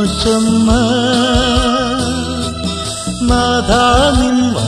கோஷம்மா மாதாவின் வா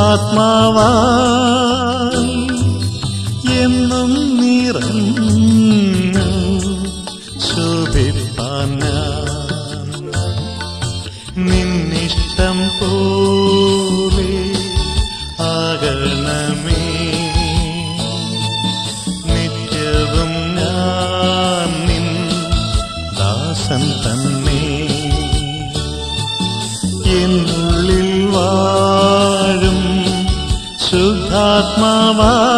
ആത്മാവാ Su var.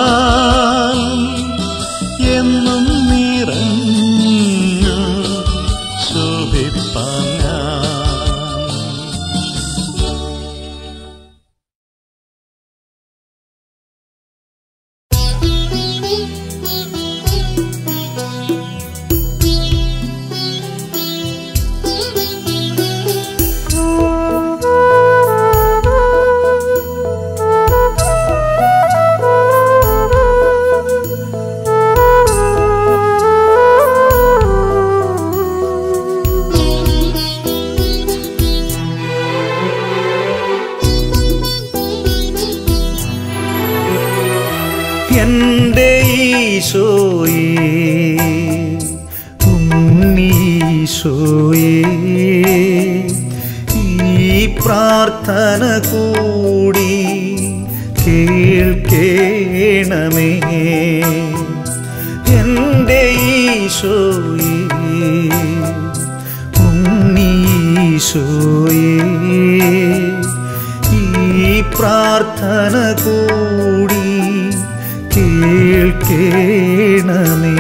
വീണനേ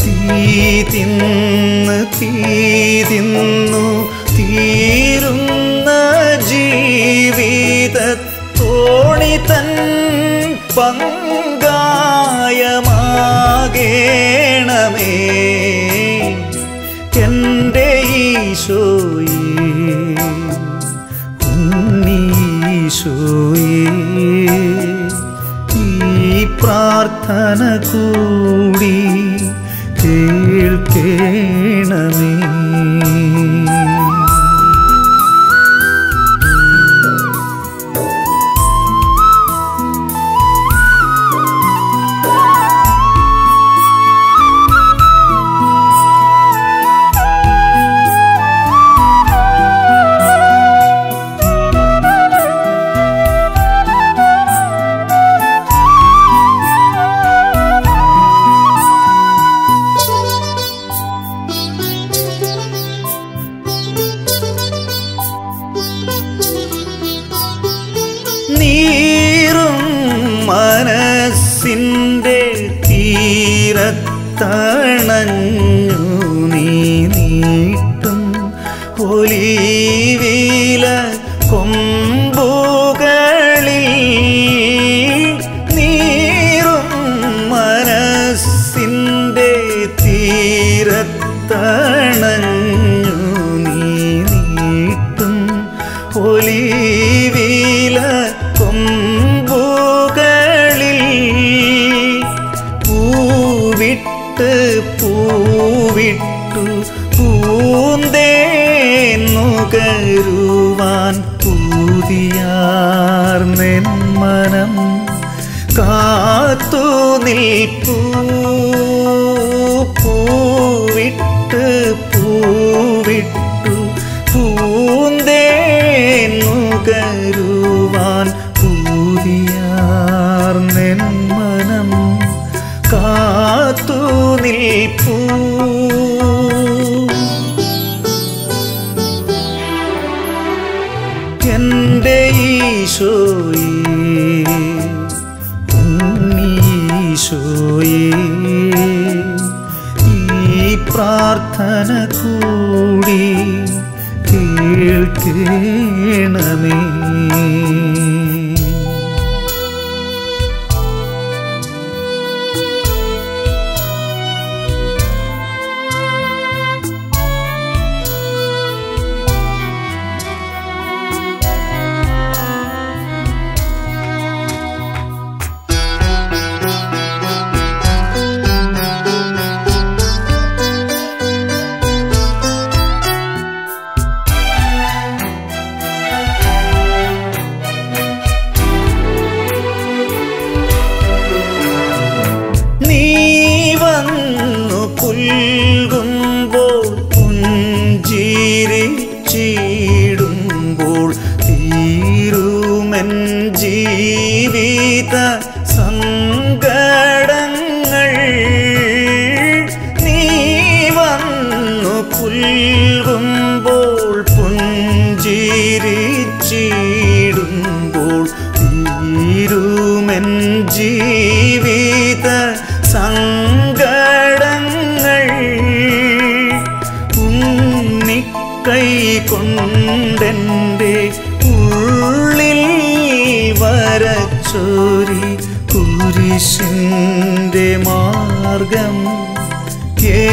തീ തിന്ന് തീ തിന്നു തീരുന്ന ജീവിതത്തോണി തൻ പങ്ക കോലീവീല കൊമ്പ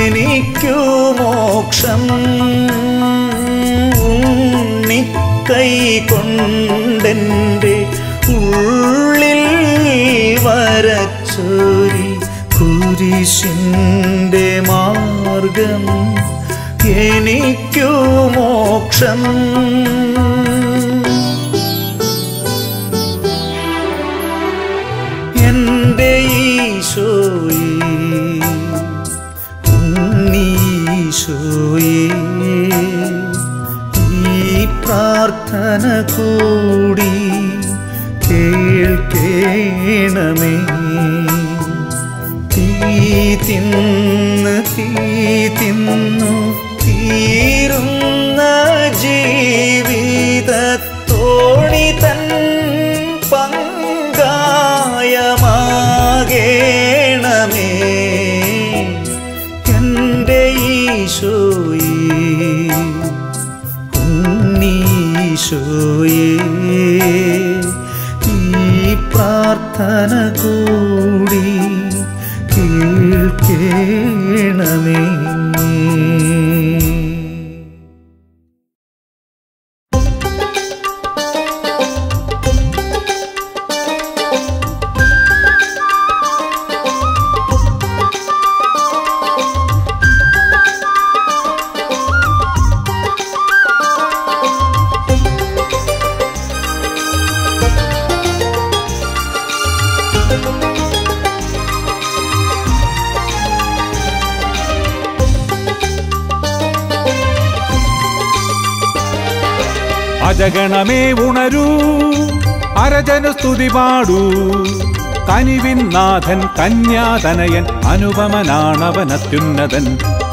എനിക്കു മോക്ഷം. ഉണ്ണിക്കൈ കൊണ്ടെന്റെ ഉള്ളിൽ വരച്ചൊരി കുരിശിന്റെ മാർഗം എനിക്കു മോക്ഷം. പ്രാർത്ഥന കൂടി കേൾക്കേണമേ. തീ തിന്ന് അജഗണമേ ഉണരൂ അരജന സ്തുതി പാടൂ. കനിവിൻ നാഥൻ കന്യാതനയൻ അനുപമനാണവൻ അത്യുന്നതൻ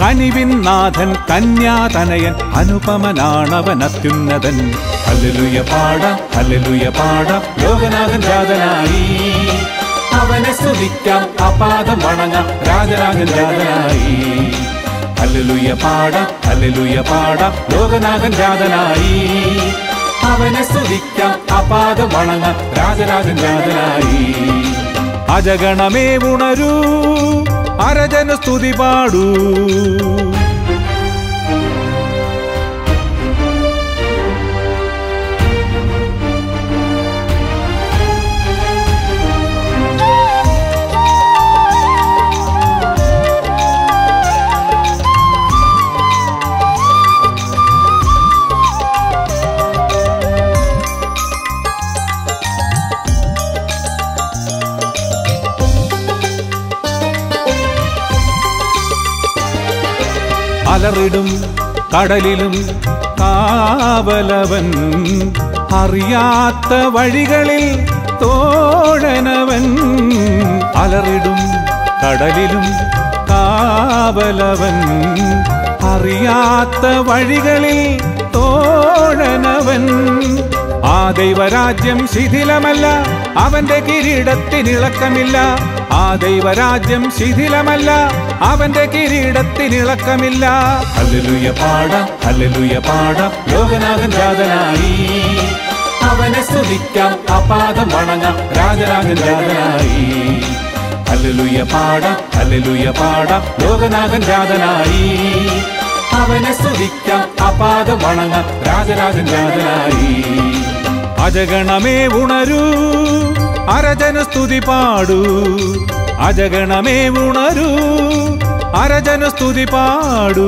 കനിവിൻ നാഥൻ കന്യാതനയൻ അനുപമനാണവൻ അത്യുന്നതൻ ഹല്ലേലൂയ പാടാം ഹല്ലേലൂയ പാടാം ലോകനാഥൻ രാജനായി. അവനെ സ്തുതിക്കാം അപാദം വണങ്ങാം രാജനാഥൻ രാജനായി. ഹല്ലേലൂയ പാടാം ഹല്ലേലൂയ പാടാം ലോകനാഥൻ ജാതനായി അവനെ സ്തുതിക്കാം. അപാദം വണങ്ങാം. രാജരാജൻ രാജനായി. അജഗണമേ ഉണരൂ. അരജന സ്തുതി പാടൂ. അലറിടും കടലിലും കാവലവൻ. അറിയാത്ത വഴികളിൽ തോഴനവൻ. അലറിടും കടലിലും കാവലവൻ. അറിയാത്ത വഴികളിൽ തോഴനവൻ. ആ ദൈവരാജ്യം ശിഥിലമല്ല അവന്റെ കിരീടത്തിനിളക്കമില്ല. ആ ദൈവരാജ്യം ശിഥിലമല്ല അവന്റെ കിരീടത്തിനിളക്കമില്ല ഹല്ലേലൂയ പാട ഹല്ലേലൂയ പാട ലോകനാഥൻ ജാതനായി. അവനെ സ്തുതിക്കാം അപാദം വണങ്ങാം രാജനാഥൻ ജാതനായി. ഹല്ലേലൂയ പാട ഹല്ലേലൂയ പാട ലോകനാഥൻ ജാതനായി. അവനെ സ്തുതിക്കാം അപാദം വണങ്ങാം രാജരാജൻ ജാതനായി. അജഗണമേ ഉണരൂ അരജന സ്തുതി പാടൂ. അജഗണമേ ഉണരൂ അരജന സ്തുതി പാടൂ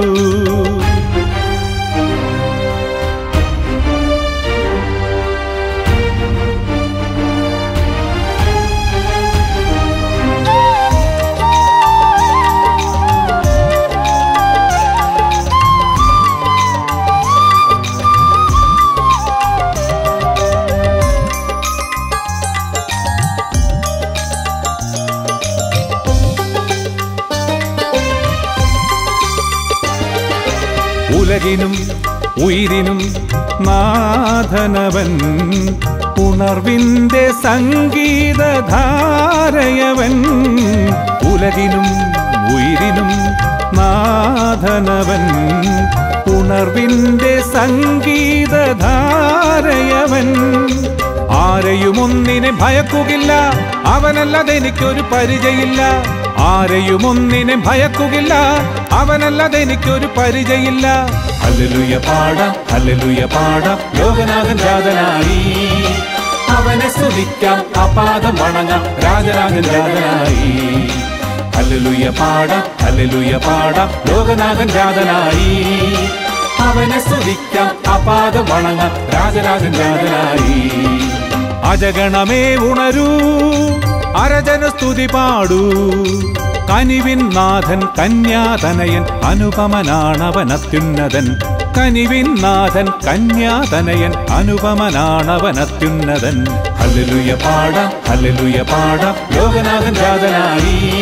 നാഥനവൻ ഉണർവിന്റെ സംഗീതധാരയവൻ. ഉലകിനും ഉയിരിനും നാഥനവൻ. ഉണർവിന്റെ സംഗീതധാരയവൻ. ആരെയും ഒന്നിനെ ഭയക്കുകില്ല അവനല്ലാതെ എനിക്കൊരു പരിചയില്ല ആരെയും ഒന്നിനെ ഭയക്കുകില്ല അവനല്ലാതെ എനിക്കൊരു പരിചയില്ല ഹല്ലേലൂയ പാടാം ഹല്ലേലൂയ പാടാം ലോകനാഥൻ രാജനായി. അവനെ സ്തുതിക്കാം അപാദം വണങ്ങാം രാജരാജൻ രാജനായി. ഹല്ലേലൂയ പാടാം ഹല്ലേലൂയ പാടാം ലോകനാഥൻ രാജനായി. അവനെ സ്തുതിക്കാം അപാദം വണങ്ങാം രാജരാജൻ രാജനായി. അജഗണമേ ഉണരൂ അരജന സ്തുതി പാടൂ. കനിവിൻ നാഥൻ കന്യാതനയൻ അനുപമനാണവനത്യുന്നതൻ. കനിവിൻ നാഥൻ കന്യാതനയൻ അനുപമനാണവനത്യുന്നതൻ. ഹലലുയ പാടാം ഹല്ലേലൂയ പാടാം ലോകനാഥൻ രാജനായി.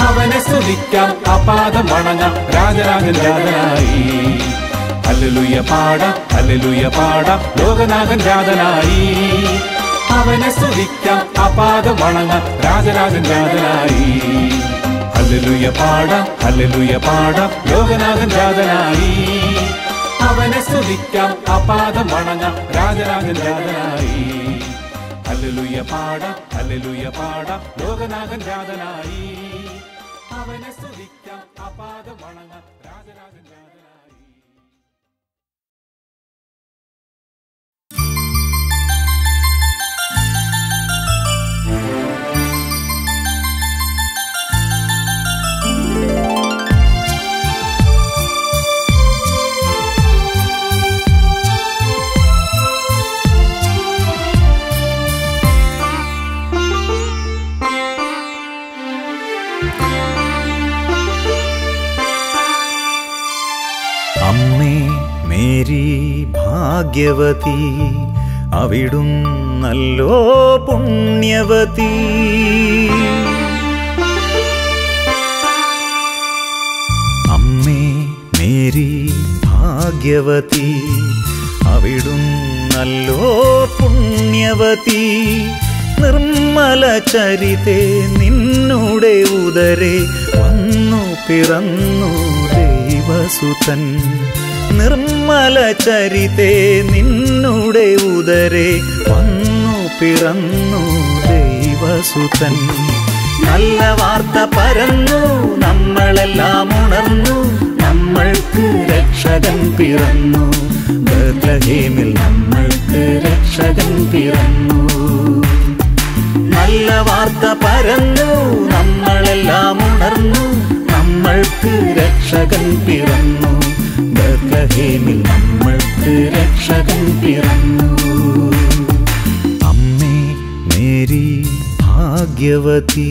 അവനെ സ്തുതിക്കാം അപാദം വണങ്ങാം രാജരാജൻ രാജനായി. ഹല്ലേലൂയ പാടാം ഹല്ലേലൂയ പാടാം ലോകനാഥൻ രാജനായി. അവനെ സ്തുതിക്കാം അപാദം വണങ്ങാം രാജരാജൻ ജാതനായി ഹല്ലേലൂയ പാടാം ഹല്ലേലൂയ പാടാം. ലോകനാഥൻ രാജനായി. അവനെ സ്തുതിക്കാം അപാദം വണങ്ങാം. രാജനാഥൻ രാജനായി. ഹല്ലേലൂയ പാടാം ഹല്ലേലൂയ പാടാം. ലോകനാഥൻ രാജനായി. അവനെ സ്തുതിക്കാം അപാദം വണങ്ങാം. മേരി ഭാഗ്യവതി. അവിടും നല്ലോ പുണ്യവതി. അമ്മേ മേരി ഭാഗ്യവതി. അവിടും നല്ലോ പുണ്യവതി. നിർമ്മല ചരിതേ നിന്നുടെ ഉദരെ വന്നു പിറന്നു ദൈവസുതൻ. നിർമ്മല ചരിതേ നിന്നുടെ ഉദരെ വന്നു പിറന്നു ദൈവസുതൻ. നല്ല വാർത്ത പരന്നു നമ്മളെല്ലാം ഉണർന്നു നമ്മൾക്ക് രക്ഷകൻ പിറന്നു. ബത്ലഹേമിൽ നമ്മൾക്ക് രക്ഷകൻ പിറന്നു. നല്ല വാർത്ത പരന്നു നമ്മളെല്ലാം ഉണർന്നു നമ്മൾക്ക് രക്ഷകൻ പിറന്നു. ബത്ലഹേമിൽ നമ്മൾക്ക് രക്ഷകൻ പിറന്നു. അമ്മേ മേരി ഭാഗ്യവതി.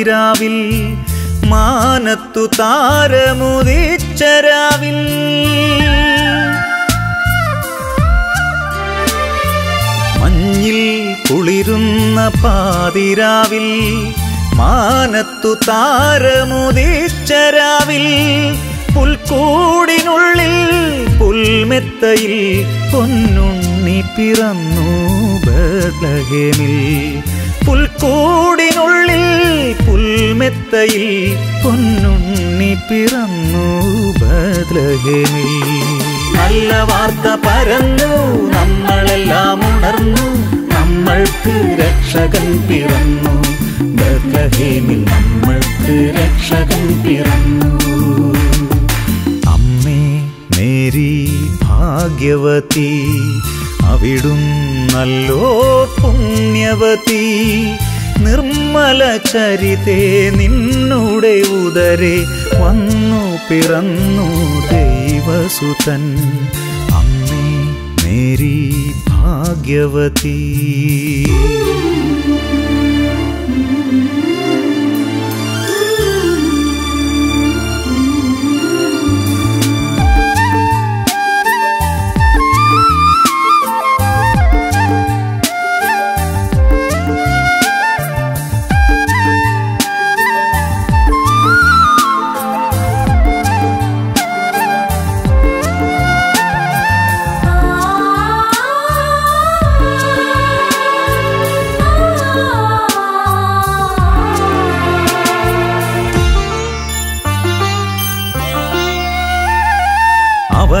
പാതിരാവിൽ മാനത്തു താരമുദിച്ചരാവിൽ. മഞ്ഞിൽ കുളിരുന്ന പാതിരാവിൽ മാനത്തു താരമുദിച്ചരാവിൽ. പുൽക്കൂടിനുള്ളിൽ പുൽമെത്തയിൽ പൊന്നുണ്ണി പിറന്നു ബദ്ലഹേമിൽ പുൽക്കൂടിനുള്ളിൽ പുൽമെത്തയിൽ പൊന്നുണ്ണി പിറന്നു ബദ്ലഹേമിൽ നല്ല വാർത്ത പരന്നു നമ്മളെല്ലാം ഉണർന്നു നമ്മൾക്ക് രക്ഷകൻ പിറന്നു. ബദ്ലഹേമിൽ നമ്മൾക്ക് രക്ഷകൻ പിറന്നു. അമ്മേ മേരി ഭാഗ്യവതി അവിടുന്നല്ലോ പുണ്യവതി. നിർമ്മല ചരിതേ നിന്നുടെ ഉദരെ വന്നു പിറന്നു ദൈവസുതൻ. അമ്മേ മേരി ഭാഗ്യവതി.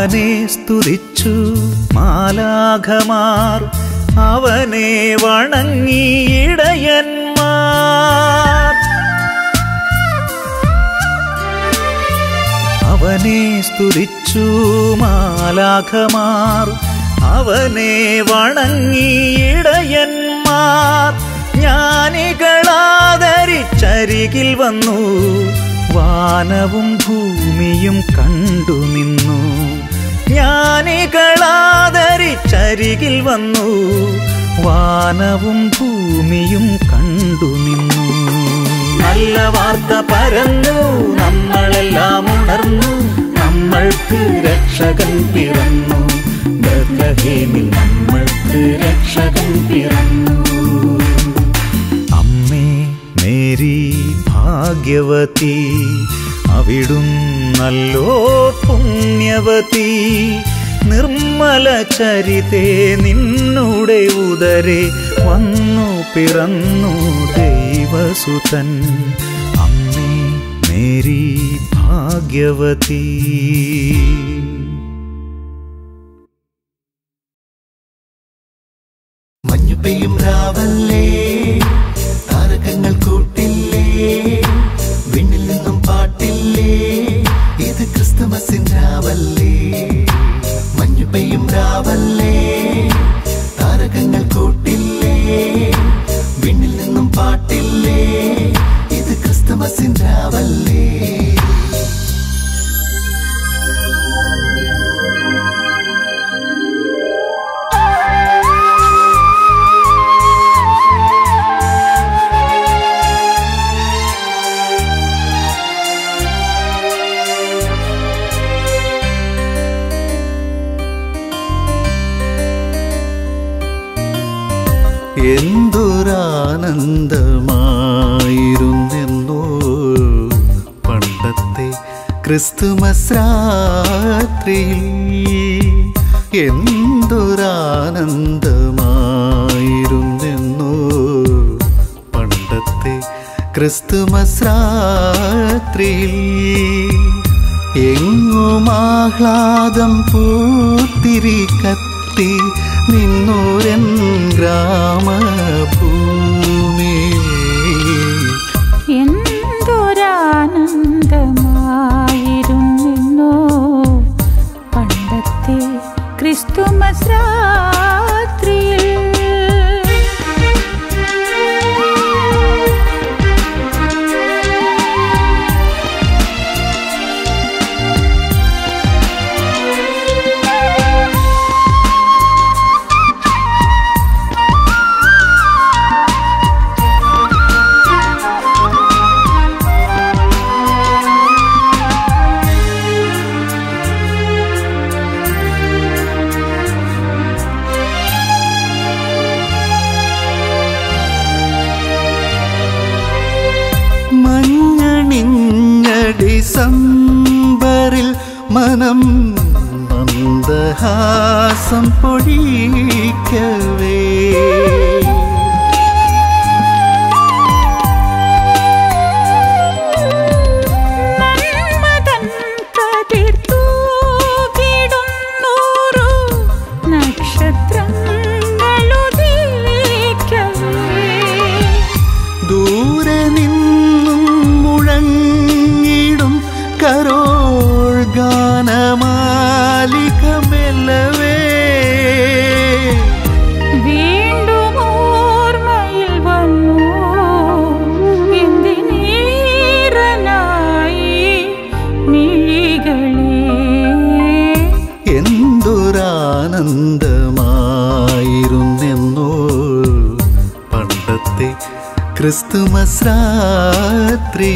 അവനെ സ്തുതിച്ചു മാലാഘമാർ അവനെ വണങ്ങിയിടയന്മാർ അവനെ സ്തുതിച്ചു മാലാഘമാർ അവനെ വണങ്ങിയിടയന്മാർ ജ്ഞാനികളാദരിച്ചരികിൽ വന്നു വാനവും ഭൂമിയും കണ്ടു നിന്നു. ജ്ഞാനികളാദരിച്ചരികിൽ വന്നു. വാനവും ഭൂമിയും കണ്ടു നിന്നു. നല്ല വാർത്ത പരന്നു നമ്മളെല്ലാം ഉണർന്നു. നമ്മൾക്ക് രക്ഷകൻ പിറന്നു. ബഹേമിൽ നമ്മൾക്ക് രക്ഷകൻ പിറന്നു. അമ്മേ മേരി ഭാഗ്യവതി അവിടുന്നല്ലോ പുണ്യവതി നിർമ്മല ചരിതേ നിന്നുടെ ഉദരെ വന്നു പിറന്നു ദൈവസുതൻ. അമ്മേ മേരി ഭാഗ്യവതി. മഞ്ഞു പെയ്യും രാവല്ലേ? ക്രിസ്തുമസിൻ രാവല്ലേ മഞ്ഞു പെയ്യും രാവല്ലേ രാത്രിയിൽ എങ്ങും ആഹ്ലാദം പൂത്തിരി എന്തൊരാനന്ദമായിരുന്നെന്നോ പണ്ടത്തെ ക്രിസ്തുമസ് രാത്രി.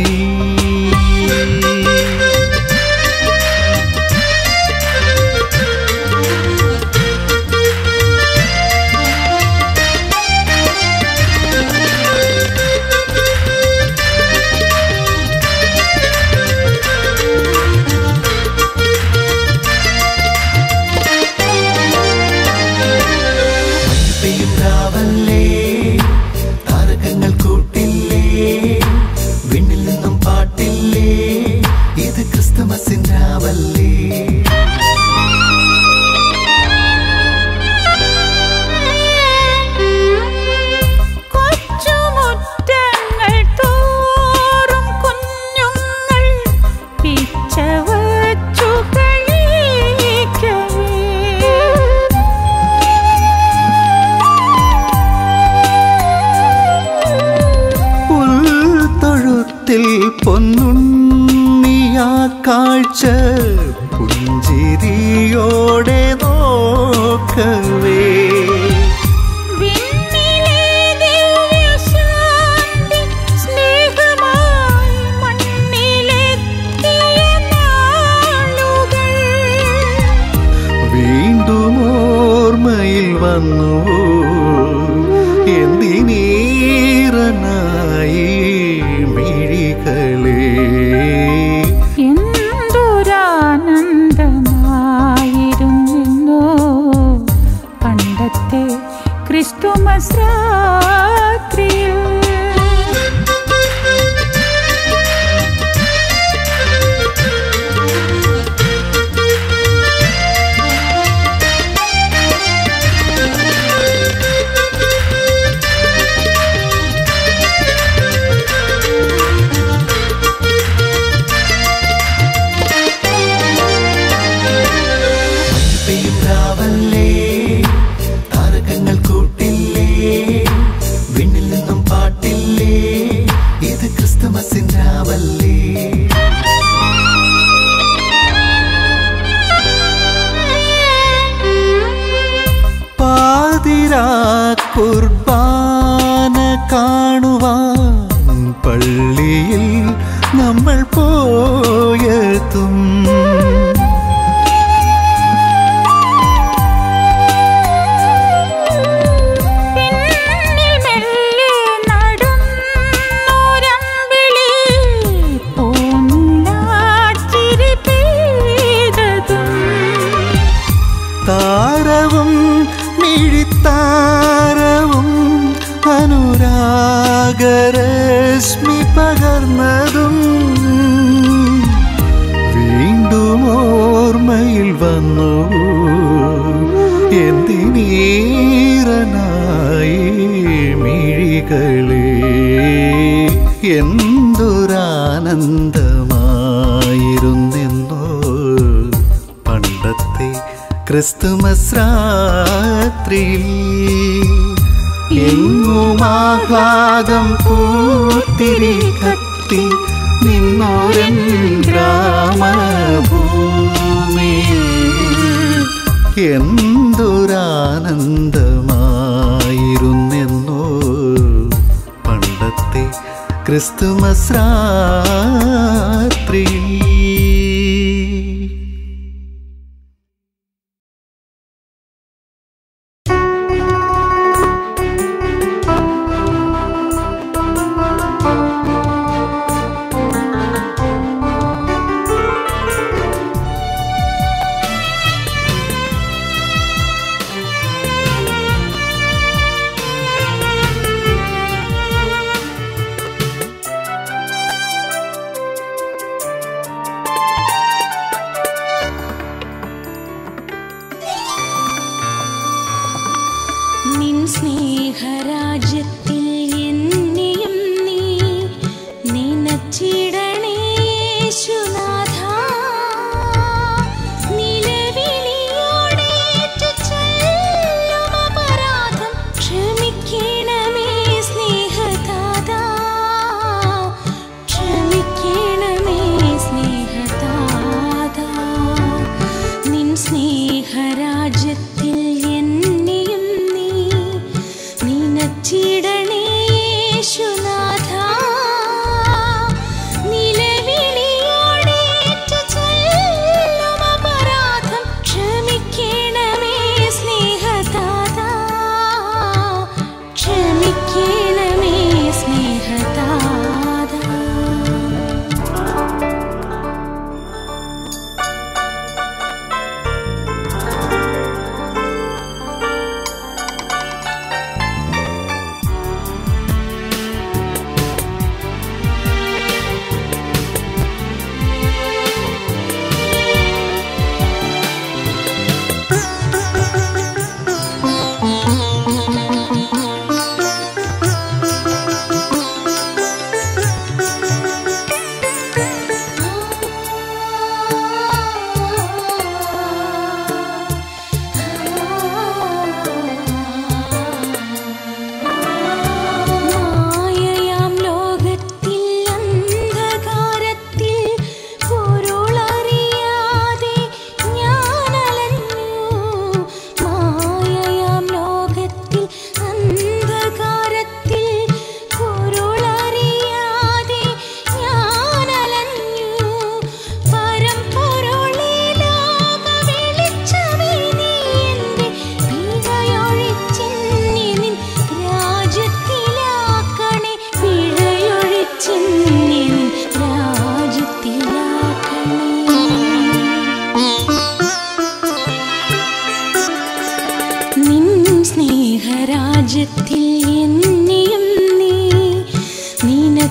ക്രിസ്തുമസ് രാത്രി ും രാജ്യത്തിൽ എന്നെയും നീ നിനച്ചിടണേശുനാഥാ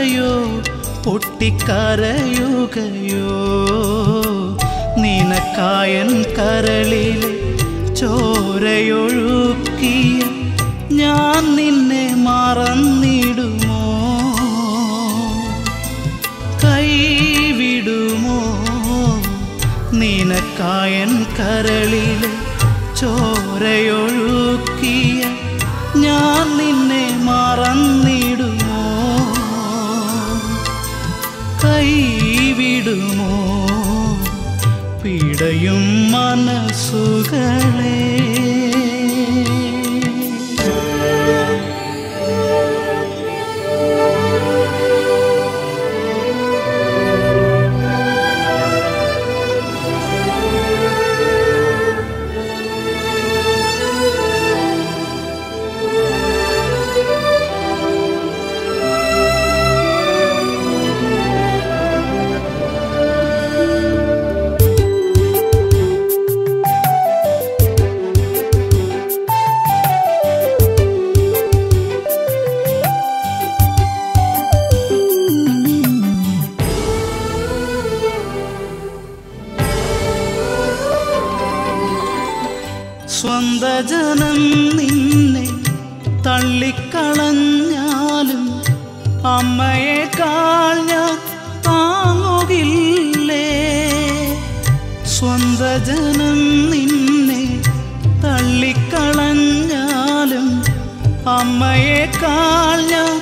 കരയോ പൊട്ടിക്കരയുകയോ നിനക്കായൻ കരളിലെ ചോരയൊഴുക്കിയ ഞാൻ നിന്നെ മറന്നിടുമോ? കൈവിടുമോ? നിനക്കായൻ കരളിലെ ചോരയൊഴുക്കിയ ഞാൻ சிதையும் மனசுகள் സ്വന്ത ജനം നിന്നെ തള്ളിക്കളഞ്ഞാലും അമ്മയെക്കാൾ ഞാൻ താങ്ങുകില്ലേ? സ്വന്ത ജനം നിന്നെ തള്ളിക്കളഞ്ഞാലും അമ്മയെക്കാൾ ഞാൻ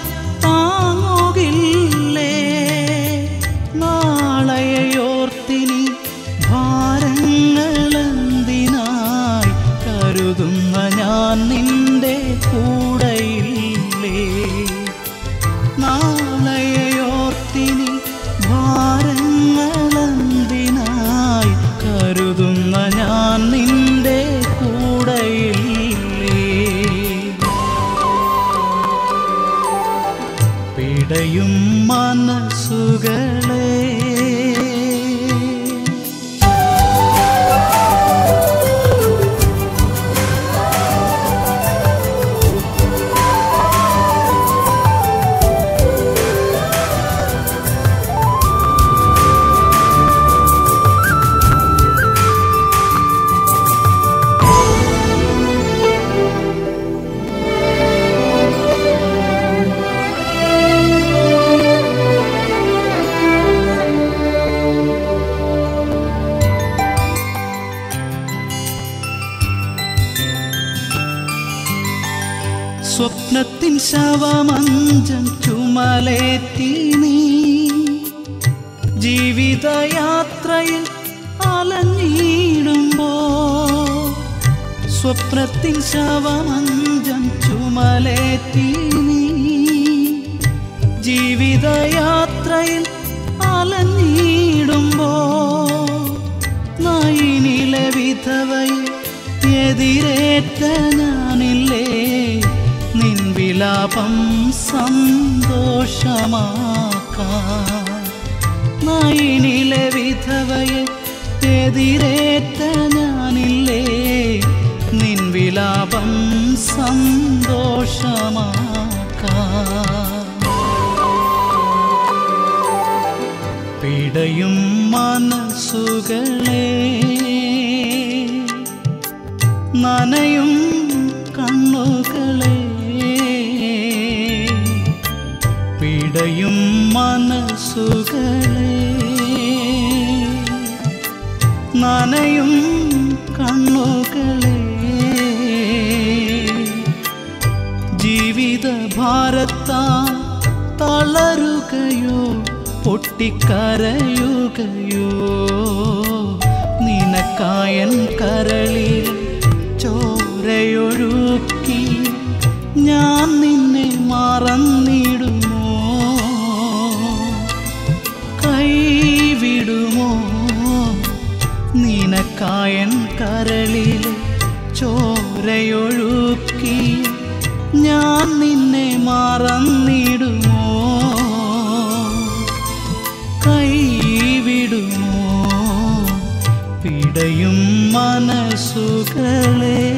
ശവമഞ്ചം ചുമലേറ്റി നീ. ജീവിതയാത്രയിൽ അലഞ്ഞിടുമ്പോ സ്വപ്നത്തിൻ ശവമഞ്ചം ചുമലേറ്റി നീ. ജീവിതയാത്രയിൽ അലഞ്ഞിടുമ്പോ നയിനിലെ വിധവയെ എതിരേറ്റ നിൻ വിലാപം സന്തോഷമാക്കാം നയിനിലെ വിധവയെ എതിരേറ്റ ഞാനില്ലേ? നിൻ വിലാപം സന്തോഷമാക്കാം പിടയും മനസ്സുകളെ നനയും നനയും കണ്ണുകളെ. ജീവിത ഭാരത്താ തളരുകയോ പൊട്ടിക്കരയുകയോ നിനക്കായൻ കരളിൽ ചോരയൊഴുക്കി ഞാൻ നിന്നെ മറന്നിടുമോ നിനക്കായൻ കരളിൽ ചോരയൊഴുക്കി ഞാൻ നിന്നെ മറന്നിടുമോ? കൈവിടുമോ? പിടയും മനസ്സുകളേ